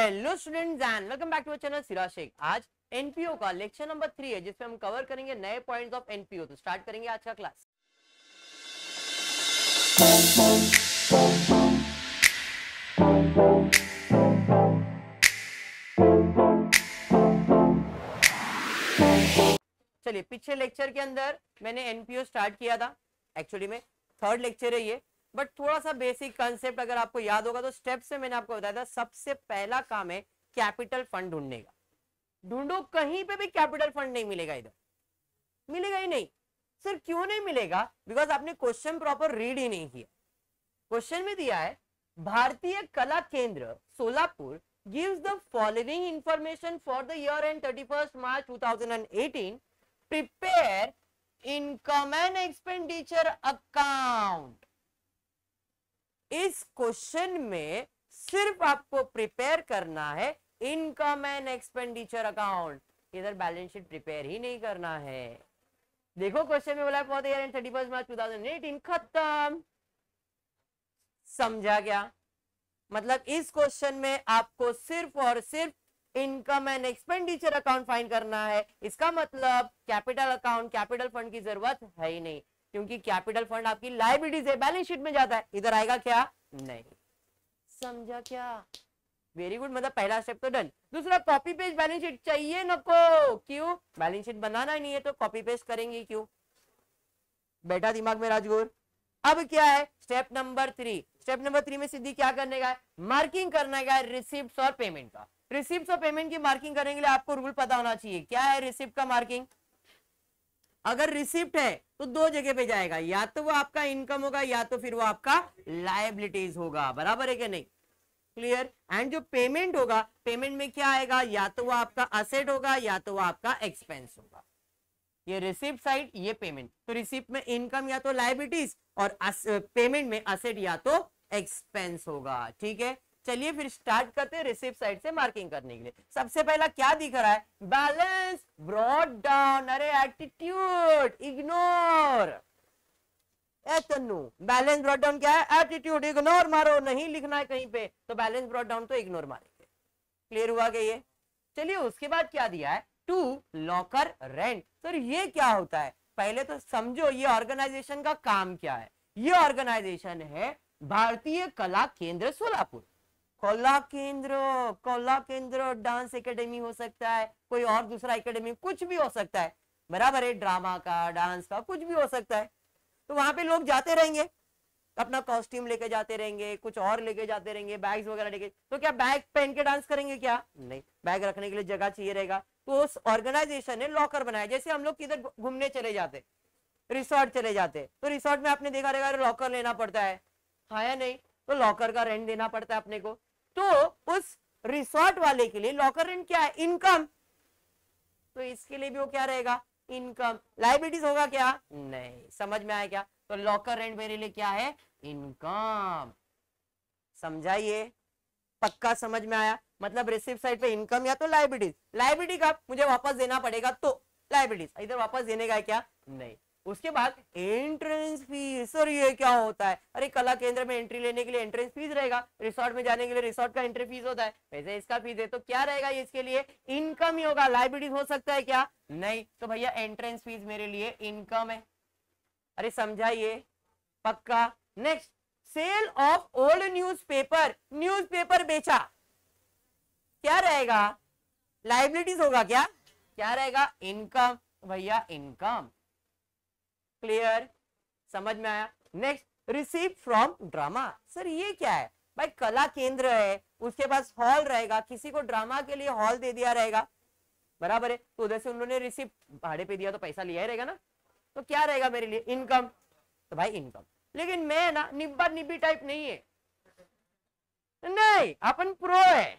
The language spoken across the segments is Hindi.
Hello students and welcome back to channel सिरा शेख आज एनपीओ का लेक्चर नंबर थ्री है जिसमें हम कवर करेंगे नए पॉइंट्स ऑफ़ एनपीओ तो स्टार्ट करेंगे आज का क्लास चलिए, पिछले लेक्चर के अंदर मैंने एनपीओ स्टार्ट किया था. एक्चुअली में थर्ड लेक्चर है ये. बट थोड़ा सा बेसिक कंसेप्ट अगर आपको याद होगा तो स्टेप से मैंने आपको बताया था, सबसे पहला काम है कैपिटल फंड ढूँढने का। ढूंढो, कहीं पे भी कैपिटल फंड नहीं मिलेगा इधर। मिलेगा ही नहीं। सर, क्यों नहीं मिलेगा? बिकॉज़ आपने क्वेश्चन प्रॉपर रीड ही नहीं किया। क्वेश्चन में दिया है, Bharatiya Kala Kendra, Solapur, gives the following information for the year end 31st March 2018 prepare income and expenditure account. इस क्वेश्चन में सिर्फ़ आपको प्रिपेयर करना है इनकम एंड एक्सपेंडिचर अकाउंट। इधर बैलेंस शीट प्रिपेयर ही नहीं करना है। देखो, क्वेश्चन में बोला for year end thirty first March two thousand eighteen खत्म। समझा क्या मतलब इस क्वेश्चन में आपको सिर्फ़ और सिर्फ़ income and expenditure account find करना है। इसका मतलब कैपिटल अकाउंट, कैपिटल फंड की ज़रूरत है ही नहीं। क्योंकि कैपिटल फंड आपकी लाइबिलिटीज है बैलेंस शीट में जाता है। इधर आएगा क्या? नहीं। समझा क्या? वेरी गुड मतलब पहला स्टेप तो डन दूसरा कॉपी पेज बैलेंस शीट चाहिए नको क्यों? बैलेंस शीट बनाना ही नहीं है तो कॉपी पेस्ट करेंगे क्यों? बेटा दिमाग में राजगोर। अब क्या है? Step number three step number three में सीधी क्या करने का है? मार्किंग करने का है रिसिप्ट और पेमेंट का। रिसिप्ट और पेमेंट की मार्किंग करने के लिए आपको रूल पता होना चाहिए। क्या है रिसिप्ट का मार्किंग अगर रिसिप्ट है तो दो जगह पे जाएगा। या तो वो आपका इनकम होगा, या तो फिर वो आपका लाइबिलिटीज होगा। बराबर है क्या नहीं? क्लियर एंड जो पेमेंट होगा पेमेंट में क्या आएगा? या तो वो आपका असेट होगा, या तो वो आपका एक्सपेंस होगा। ये रिसिप्ट साइड ये पेमेंट तो रिसिप्ट में इनकम या तो लाइबिलिटीज और पेमेंट में असेट या तो एक्सपेंस होगा। ठीक है? चलिए फिर स्टार्ट करते हैं रिसिप्ट साइड से मार्किंग करने के लिए। सबसे पहला क्या दिख रहा है? बैलेंस ब्रॉड डाउन अरे attitude ignore balance brought down क्या है? एटीट्यूड इग्नोर मारो। नहीं लिखना है कहीं पे तो बैलेंस ब्रॉड डाउन तो इग्नोर मारेंगे। क्लियर हुआ क्या ये? चलिए उसके बाद क्या दिया है? टू लॉकर रेंट सर, ये क्या होता है? पहले तो समझो, ये ऑर्गेनाइजेशन का काम क्या है? ये ऑर्गेनाइजेशन है भारतीय कला केंद्र सोलापुर। कला केंद्र कला केंद्र डांस एकेडमी हो सकता है, कोई और दूसरा एकेडमी, कुछ भी हो सकता है। बराबर है, ड्रामा का, डांस का, कुछ भी हो सकता है। तो वहाँ पे लोग जाते रहेंगे, अपना कॉस्ट्यूम लेके जाते रहेंगे, कुछ और लेके जाते रहेंगे बैग्स वगैरह लेके। तो क्या बैग पहन के डांस करेंगे क्या? नहीं बैग रखने के लिए जगह चाहिए रहेगा। तो उस ऑर्गेनाइजेशन ने लॉकर बनाया, जैसे हम लोग किधर घूमने चले जाते रिसोर्ट चले जाते। तो रिसोर्ट में आपने देखा रहेगा लॉकर लेना पड़ता है। हाँ या नहीं? तो लॉकर का रेंट देना पड़ता है अपने को। तो उस रिसोर्ट वाले के लिए लॉकर रेंट क्या है? इनकम। तो इसके लिए भी वो क्या रहेगा? इनकम। लाइबिलिटीज होगा क्या? नहीं। समझ में आया क्या? तो लॉकर रेंट मेरे लिए क्या है? इनकम। समझाइए। पक्का समझ में आया? मतलब रिसिप्ट साइड पे इनकम या तो लाइबिलिटीज लाइबिलिटी का मुझे वापस देना पड़ेगा तो। लाइबिलिटीज इधर वापस देने का क्या? नहीं। उसके बाद एंट्रेंस फ़ीस सर ये क्या होता है? अरे, कला केंद्र में एंट्री लेने के लिए एंट्रेंस फ़ीस रहेगा। रिसोर्ट में जाने के लिए रिसोर्ट का एंट्री फ़ीस होता है। वैसे इसका फ़ीस है तो क्या रहेगा इसके लिए? इनकम ही होगा। लाइबिलिटीज हो सकता है क्या? नहीं। तो भैया एंट्रेंस फ़ीस मेरे लिए इनकम है। अरे, समझाइए। पक्का? Next sale of old newspaper newspaper बेचा। क्या रहेगा? लाइबिलिटीज होगा क्या? क्या रहेगा? इनकम भैया इनकम क्लियर समझ में आया? Next receive from drama sir ये क्या है? भाई, कला केंद्र है, उसके पास हॉल रहेगा, किसी को ड्रामा के लिए हॉल दे दिया रहेगा। बराबर है? तो उधर से उन्होंने रिसीव भाड़े पे दिया तो पैसा लिया ही रहेगा ना? तो क्या रहेगा मेरे लिए? इनकम तो भाई इनकम लेकिन मैं ना, निब्बा निब्बी टाइप नहीं है। नहीं, अपन प्रो है।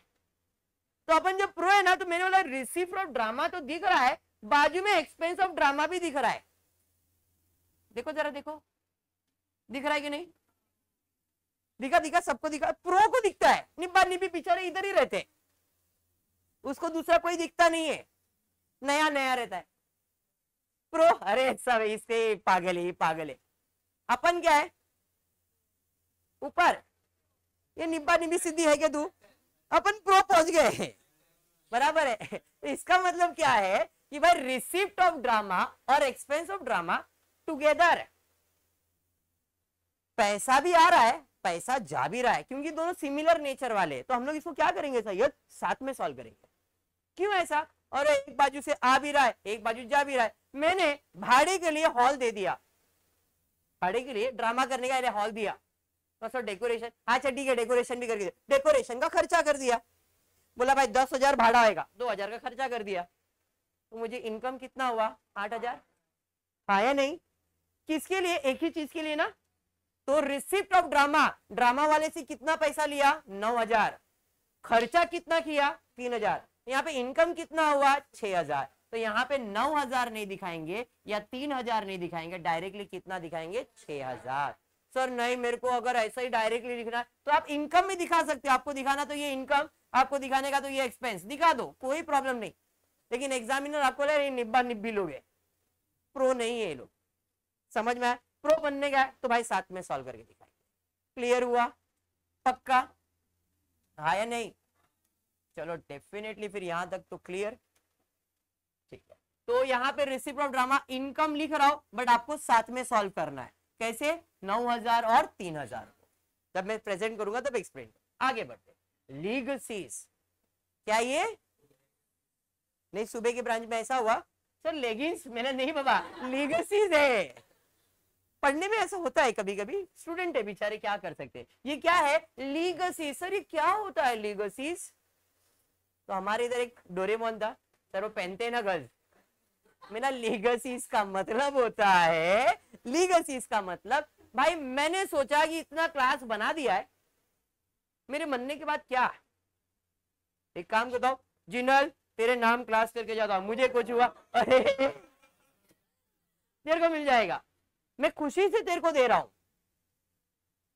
तो अपन जब प्रो है ना तो मैंने बोला रिसीव ऑफ़ ड्रामा तो दिख रहा है। बाजू में एक्सपेंस ऑफ़ ड्रामा भी दिख रहा है। देखो जरा देखो। दिख रहा है कि नहीं? दिखा दिखा, सबको दिखा। प्रो को दिखता है। निब्बा, निब्बी बेचारे इधर ही रहते उसको दूसरा कोई दिखता नहीं है। नया नया रहता है। प्रो, अरे सब इससे पागल है पागल है। अपन क्या है? ऊपर। ये निब्बा, निब्बी सिद्धि है क्या तू? अपन प्रो पहुँच गए बराबर है। इसका मतलब क्या है कि भाई रिसिप्ट ऑफ़ ड्रामा और एक्सपेंस ऑफ़ ड्रामा टुगेदर पैसा भी आ रहा है, पैसा जा भी रहा है, क्योंकि दोनों सिमिलर नेचर वाले हैं। तो हम लोग इसको क्या करेंगे सैयद साथ में सॉल्व करेंगे। क्यों ऐसा? और एक बाजू से आ भी रहा है, एक बाजू जा भी रहा है। मैंने भाड़े के लिए हॉल दे दिया। भाड़े के लिए ड्रामा करने का हॉल दिया। तो सर डेकोरेशन अच्छा ठीक है डेकोरेशन भी कर दिया डेकोरेशन का खर्चा कर दिया। बोला, भाई, दस हज़ार भाड़ा आएगा। दो हज़ार का खर्चा कर दिया। तो मुझे इनकम कितना हुआ? आठ हज़ार? आया नहीं। किसके लिए? एक ही चीज़ के लिए ना? तो रिसिप्ट ऑफ़ ड्रामा ड्रामा वाले से कितना पैसा लिया? नौ हज़ार. खर्चा कितना किया? तीन हज़ार. यहाँ पे इनकम कितना हुआ? छह हज़ार. तो यहाँ पे नौ हज़ार नहीं दिखाएँगे या तीन हज़ार नहीं दिखाएँगे. डायरेक्टली कितना दिखाएँगे? छह हज़ार. सर नहीं, मेरे को अगर ऐसा ही डायरेक्टली दिखना है तो आप इनकम भी दिखा सकते हो. आपको दिखाना तो ये इनकम आपको दिखाने का तो ये एक्सपेंस दिखा दो, कोई प्रॉब्लम नहीं. लेकिन एग्जामिनर आपको लगे निब्बा निब्बी लोग. प्रो नहीं है लोग. समझ में आया? प्रो बनने का तो भाई साथ में सॉल्व करके दिखाएँगे। क्लियर हुआ? पक्का? हाँ या नहीं? चलो डेफिनेटली फिर यहाँ तक तो क्लियर ठीक है। तो यहाँ पे रिसिप्ट ऑफ़ ड्रामा इनकम लिख रहा हूँ बट आपको साथ में सॉल्व करना है। कैसे? नौ हज़ार और तीन हज़ार जब मैं प्रेजेंट करूँगा, तब एक्सप्लेन आगे बढ़ते लीगसीज क्या ये? नहीं, सुबह के ब्रांच में ऐसा हुआ? सर लेगिंग्स मैंने नहीं बाबा लीगसीज है। पढ़ने में ऐसा होता है कभी कभी स्टूडेंट है बेचारे, क्या कर सकते हैं? ये क्या है? लीगसीज सर, ये क्या होता है लीगसीज तो हमारे इधर एक डोरेमोन था, सर, वो पहनते ना गज मेरा लीगसीज का मतलब होता है लीगसीज का मतलब भाई, मैंने सोचा कि इतना क्लास बना दिया है। मेरे मनने के बाद क्या? एक काम हूँ जिनल, तेरे नाम क्लास करके जाता मुझे कुछ हुआ? अरे तेरे को मिल जाएगा। मैं खुशी से तेरे को दे रहा हूँ।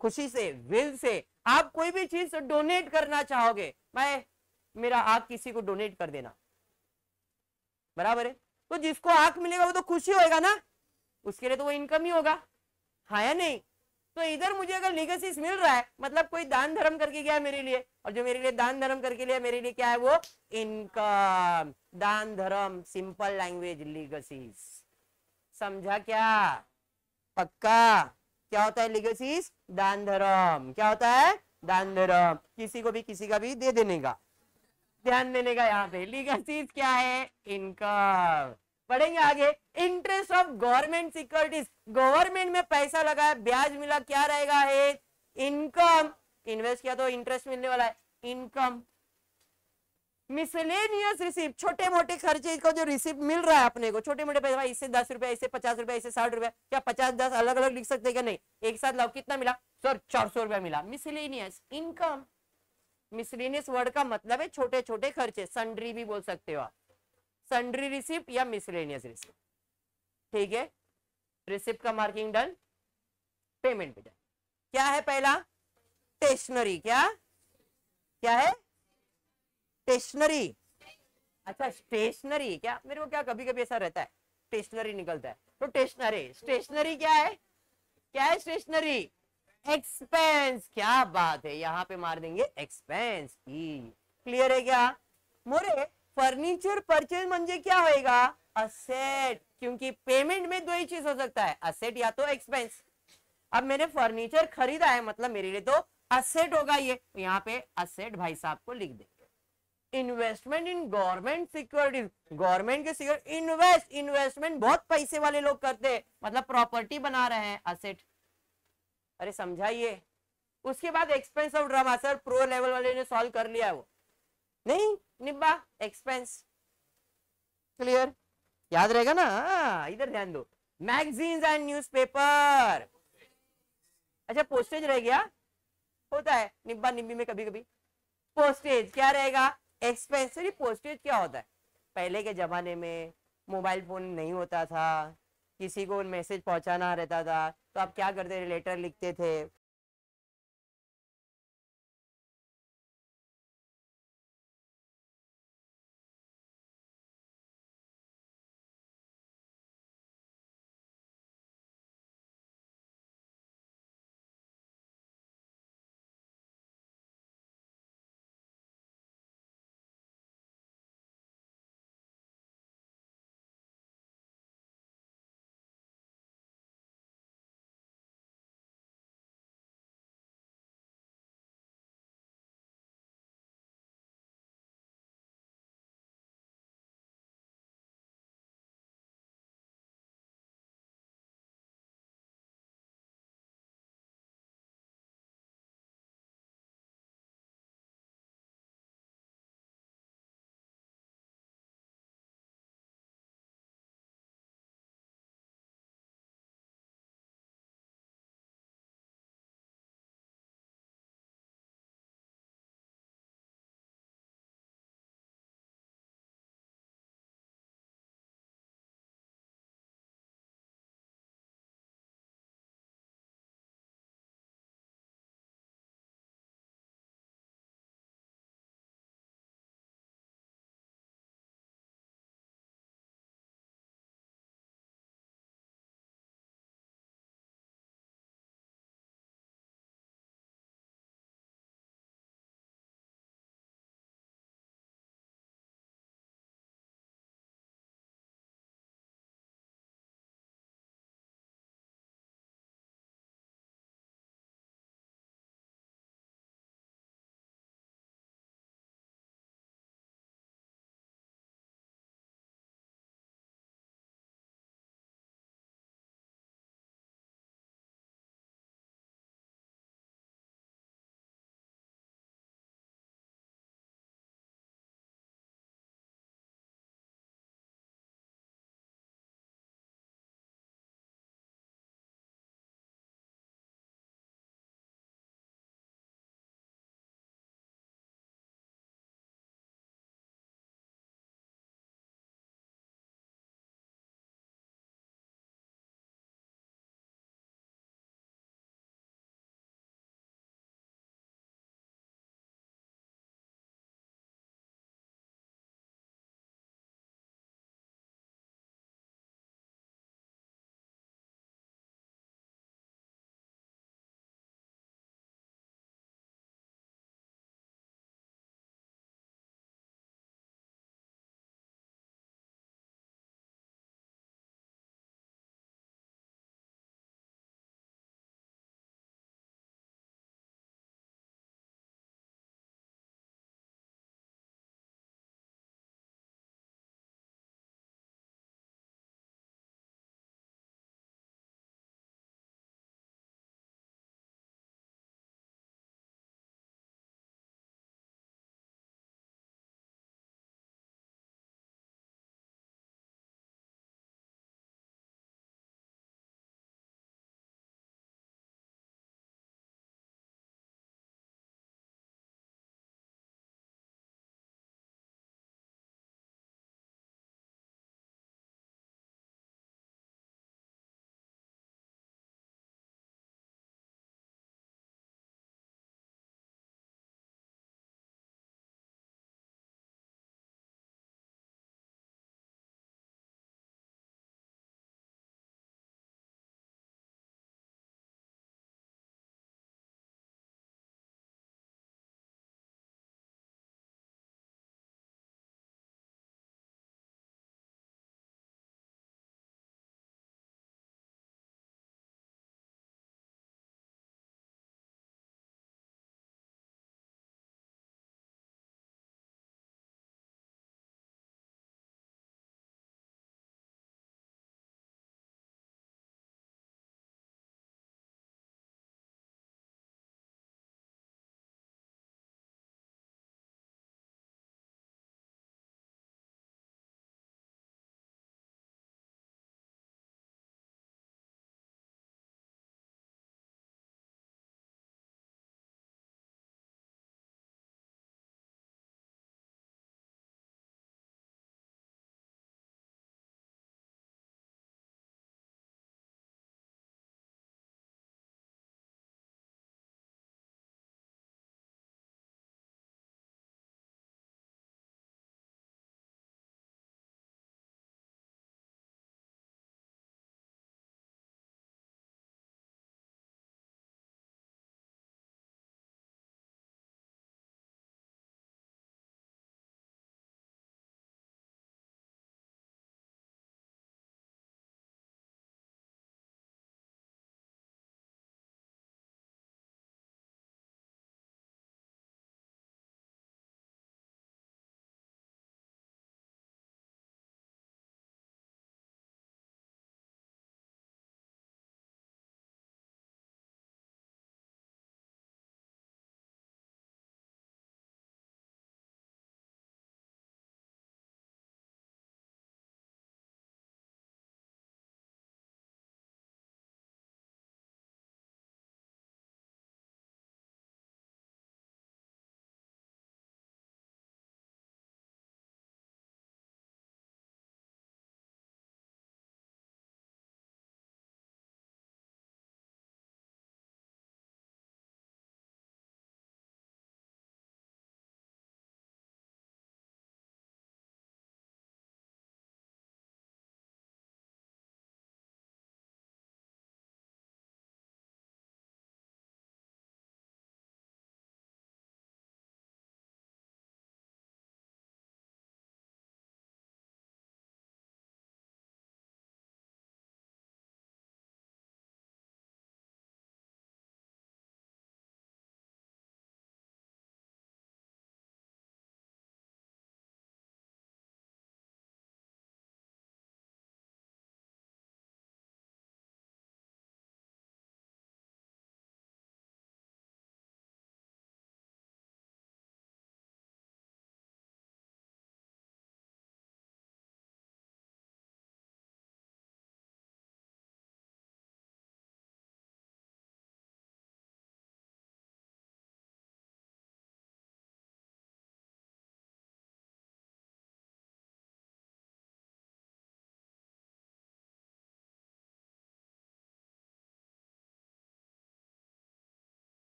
खुशी से विल से। आप कोई भी चीज़ डोनेट करना चाहोगे, मैं, मेरा आग किसी को डोनेट कर देना। बराबर है? तो जिसको आग मिलेगा वो तो खुशी होएगा ना? उसके लिए तो वो इनकम ही होगा। हाँ या नहीं? तो इधर मुझे अगर लीगसीस मिल रहा है मतलब कोई दान धर्म करके गया मेरे लिए, और जो मेरे लिए दान धर्म करके लिया, मेरे लिए क्या है वो? इनकम दान धर्म सिंपल लैंग्वेज लीगसीस समझा क्या? पक्का? क्या होता है लीगसीस दान धर्म क्या होता है? दान धर्म किसी को भी किसी का भी दे देने का। ध्यान देने का यहाँ पे। लीगसीज क्या है? इनकम पढ़ेंगे आगे। Interest of government securities government में पैसा लगाया ब्याज मिला, क्या रहेगा? है इनकम इन्वेस्ट किया तो इंटरेस्ट मिलने वाला है। इनकम मिसलेनियस रिसिप्ट छोटे मोटे खर्चे को जो रिसिप्ट मिल रहा है अपने को छोटे मोटे पैसे, भाई, इससे दस रुपए, इससे पचास रुपए, इससे साठ रुपए, क्या पचास, दस अलग अलग लिख सकते क्या? नहीं, एक साथ लाओ, कितना मिला? सर, चार सौ रुपया मिला। मिसलेनियस इनकम मिसलिनियस वर्ड का मतलब है छोटे छोटे खर्चे संड्री भी बोल सकते हो संड्री रिसिप्ट या मिसलेनियस रिसिप्ट ठीक है? रिसिप्ट का मार्किंग डन पेमेंट भी डन क्या है पहला? स्टेशनरी क्या? क्या है? स्टेशनरी। अच्छा स्टेशनरी क्या? मेरे को क्या कभी कभी ऐसा रहता है, स्टेशनरी निकलता है। तो स्टेशनरी स्टेशनरी क्या है? क्या है स्टेशनरी? एक्सपेंस क्या बात है, यहाँ पे मार देंगे एक्सपेंस की। क्लियर है क्या? मोरे फर्नीचर परचेज म्हणजे क्या होएगा? असेट क्योंकि पेमेंट में दो ही चीज़ हो सकता है असेट या तो एक्सपेंस अब मैंने फर्नीचर खरीदा है मतलब मेरे लिए तो असेट होगा ये। तो यहाँ पे असेट भाई साहब को लिख देंगे investment in government securities government के सिक्योरिटी इन्वेस्ट इन्वेस्टमेंट बहुत पैसे वाले लोग करते हैं। मतलब प्रॉपर्टी बना रहे हैं असेट अरे समझाइए। उसके बाद expense of drama sir pro level वाले ने सॉल्व कर लिया वो। नहीं निब्बा एक्सपेंस क्लियर याद रहेगा ना? हाँ, इधर ध्यान दो। मैगजीन्स एंड न्यूज़पेपर अच्छा पोस्टेज रह गया? होता है। निब्बा निब्बी में कभी कभी पोस्टेज क्या रहेगा? एक्सपेंस पोस्टेज क्या होता है? पहले के जमाने में मोबाइल फ़ोन नहीं होता था, किसी को मैसेज पहुंचाना रहता था तो आप क्या करते थे? लेटर लिखते थे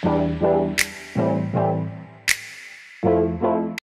Thank you.